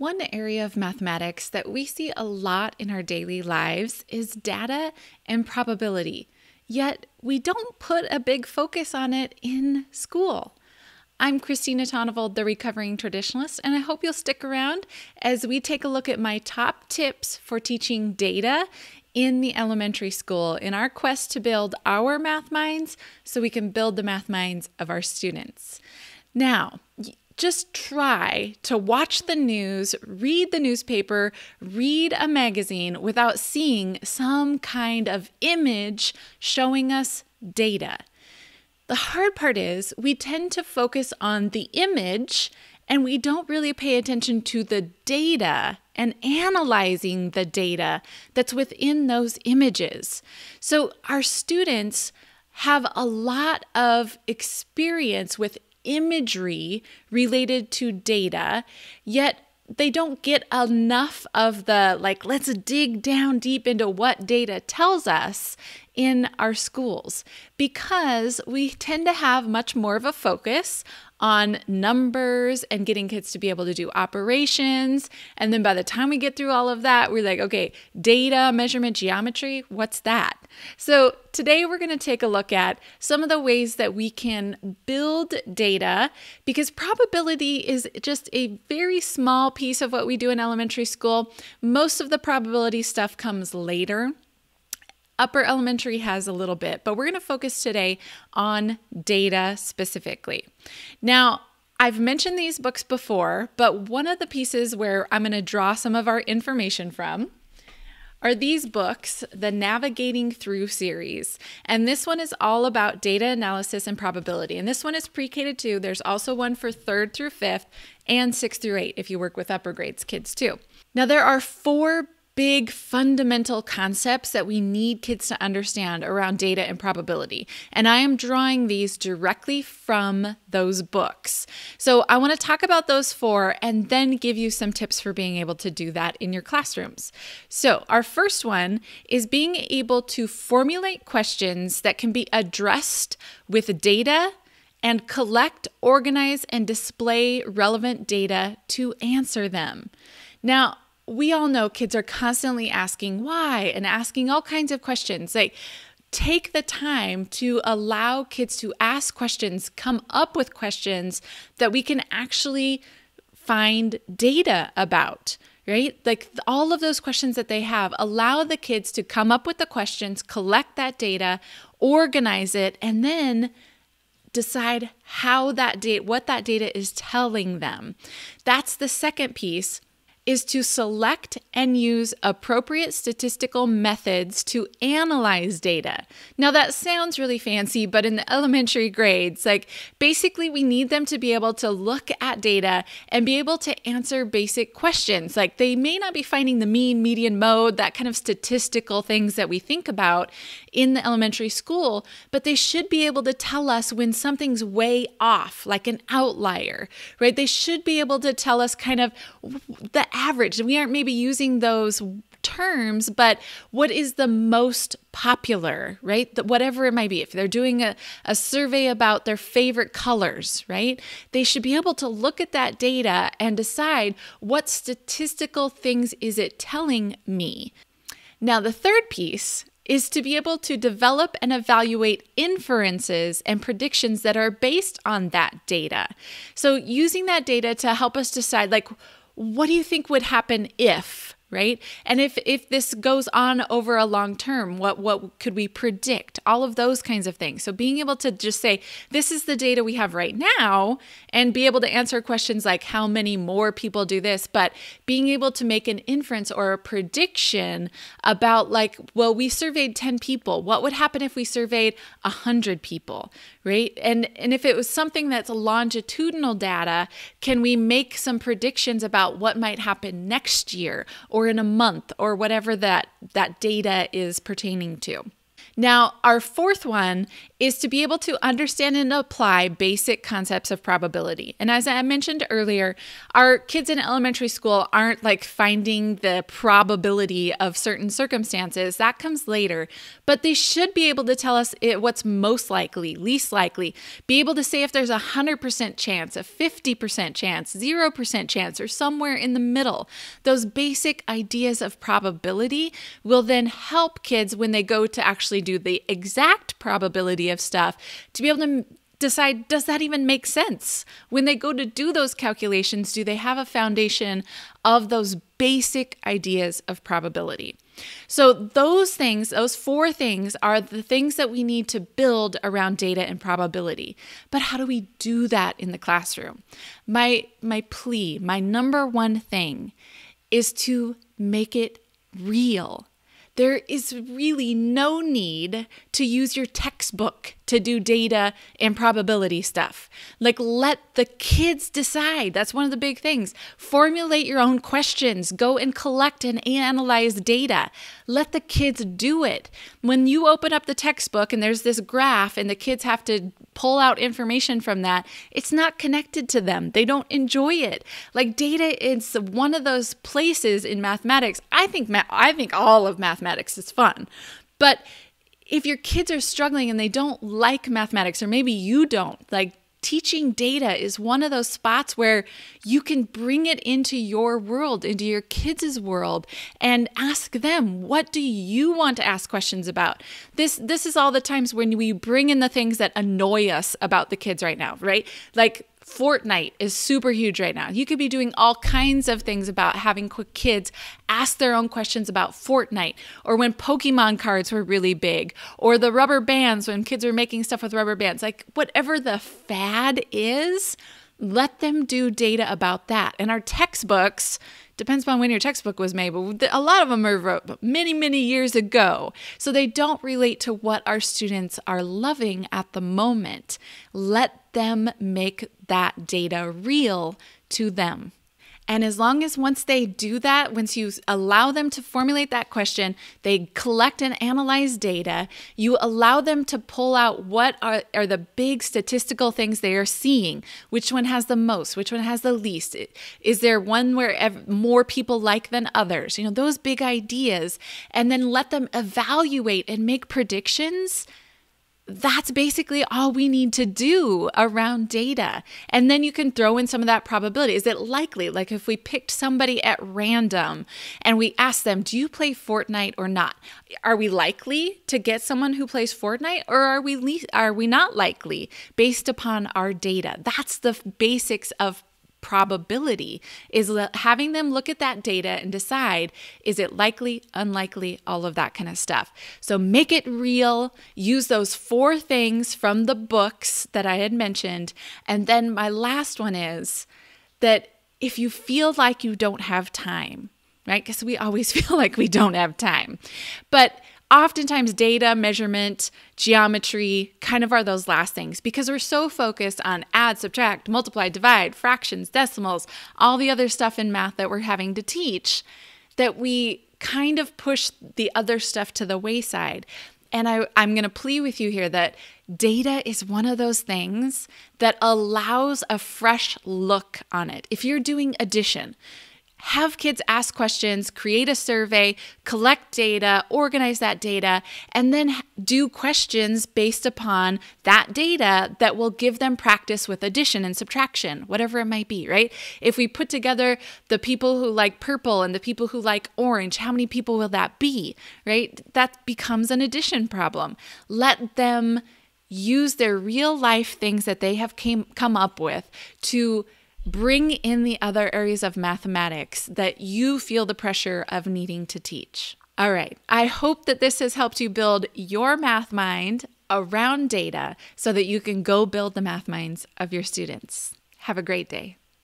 One area of mathematics that we see a lot in our daily lives is data and probability, yet we don't put a big focus on it in school. I'm Christina Tondevold, the recovering traditionalist, and I hope you'll stick around as we take a look at my top tips for teaching data in the elementary school in our quest to build our math minds so we can build the math minds of our students. Now, just try to watch the news, read the newspaper, read a magazine without seeing some kind of image showing us data. The hard part is we tend to focus on the image and we don't really pay attention to the data and analyzing the data that's within those images. So, our students have a lot of experience with imagery related to data, yet they don't get enough of the like, let's dig down deep into what data tells us in our schools because we tend to have much more of a focus on numbers and getting kids to be able to do operations. And then by the time we get through all of that, we're like, okay, data, measurement, geometry, what's that? So today we're going to take a look at some of the ways that we can build data because probability is just a very small piece of what we do in elementary school. Most of the probability stuff comes later. Upper elementary has a little bit, but we're going to focus today on data specifically. Now, I've mentioned these books before, but one of the pieces where I'm going to draw some of our information from are these books, the Navigating Through series. And this one is all about data analysis and probability. And this one is pre K to 2. There's also one for third through fifth and sixth through eight if you work with upper grades kids too. Now, there are four big fundamental concepts that we need kids to understand around data and probability. And I am drawing these directly from those books. So I want to talk about those four and then give you some tips for being able to do that in your classrooms. So, our first one is being able to formulate questions that can be addressed with data and collect, organize, and display relevant data to answer them. Now, we all know kids are constantly asking why and asking all kinds of questions. Like, take the time to allow kids to ask questions, come up with questions that we can actually find data about, right? Like all of those questions that they have, allow the kids to come up with the questions, collect that data, organize it, and then decide how that data, what that data is telling them. That's the second piece is to select and use appropriate statistical methods to analyze data. Now, that sounds really fancy, but in the elementary grades, like basically, we need them to be able to look at data and be able to answer basic questions. Like they may not be finding the mean, median, mode, that kind of statistical things that we think about in the elementary school, but they should be able to tell us when something's way off, like an outlier, right? They should be able to tell us kind of the average. We aren't maybe using those terms, but what is the most popular, right? The, whatever it might be. If they're doing a, a survey about their favorite colors, right? They should be able to look at that data and decide what statistical things is it telling me. Now, the third piece is to be able to develop and evaluate inferences and predictions that are based on that data. So, using that data to help us decide, like, what do you think would happen if right? And if if this goes on over a long term what what could we predict? All of those kinds of things. So being able to just say this is the data we have right now and be able to answer questions like how many more people do this? But being able to make an inference or a prediction about like well we surveyed 10 people. What would happen if we surveyed 100 people right? And and if it was something that's longitudinal data can we make some predictions about what might happen next year? Or in a month or whatever that that data is pertaining to now, our fourth one is to be able to understand and apply basic concepts of probability. And as I mentioned earlier, our kids in elementary school aren't like finding the probability of certain circumstances. That comes later. But they should be able to tell us it, what's most likely, least likely, be able to say if there's a 100% chance, a 50% chance, 0% chance, or somewhere in the middle. Those basic ideas of probability will then help kids when they go to actually do the exact probability of stuff to be able to decide does that even make sense? When they go to do those calculations, do they have a foundation of those basic ideas of probability? So, those things, those four things, are the things that we need to build around data and probability. But how do we do that in the classroom? My, my plea, my number one thing is to make it real. There is really no need to use your textbook to do data and probability stuff. Like, let the kids decide. That's one of the big things. Formulate your own questions, go and collect and analyze data. Let the kids do it. When you open up the textbook and there's this graph and the kids have to pull out information from that, it's not connected to them. They don't enjoy it. Like data is one of those places in mathematics. I think ma- I think all of mathematics is fun. But if your kids are struggling and they don't like mathematics, or maybe you don't, like teaching data is one of those spots where you can bring it into your world, into your kids' world, and ask them, what do you want to ask questions about? This this is all the times when we bring in the things that annoy us about the kids right now, right? Like Fortnite is super huge right now. You could be doing all kinds of things about having quick kids ask their own questions about Fortnite, or when Pokemon cards were really big, or the rubber bands when kids were making stuff with rubber bands. Like, whatever the fad is, let them do data about that. And our textbooks, depends upon when your textbook was made, but a lot of them are wrote many, many years ago. So they don't relate to what our students are loving at the moment. Let them make that data real to them. And as long as once they do that, once you allow them to formulate that question, they collect and analyze data, you allow them to pull out what are, are the big statistical things they are seeing, which one has the most, which one has the least. Is there one where more people like than others? You know, those big ideas, and then let them evaluate and make predictions that's basically all we need to do around data. And then you can throw in some of that probability. Is it likely? Like if we picked somebody at random and we asked them, Do you play Fortnite or not? Are we likely to get someone who plays Fortnite or are we are we not likely based upon our data? That's the basics of probability is having them look at that data and decide is it likely, unlikely, all of that kind of stuff. So make it real, use those four things from the books that I had mentioned. And then my last one is that if you feel like you don't have time, right? Because we always feel like we don't have time. But oftentimes data, measurement, geometry kind of are those last things because we're so focused on add, subtract, multiply, divide, fractions, decimals, all the other stuff in math that we're having to teach that we kind of push the other stuff to the wayside. And I, am going to plea with you here that data is one of those things that allows a fresh look on it. If you're doing addition, have kids ask questions, create a survey, collect data, organize that data, and then do questions based upon that data that will give them practice with addition and subtraction, whatever it might be, right? If we put together the people who like purple and the people who like orange, how many people will that be, right? That becomes an addition problem. Let them use their real life things that they have came, come up with to bring in the other areas of mathematics that you feel the pressure of needing to teach. All right, I hope that this has helped you build your math mind around data so that you can go build the math minds of your students. Have a great day.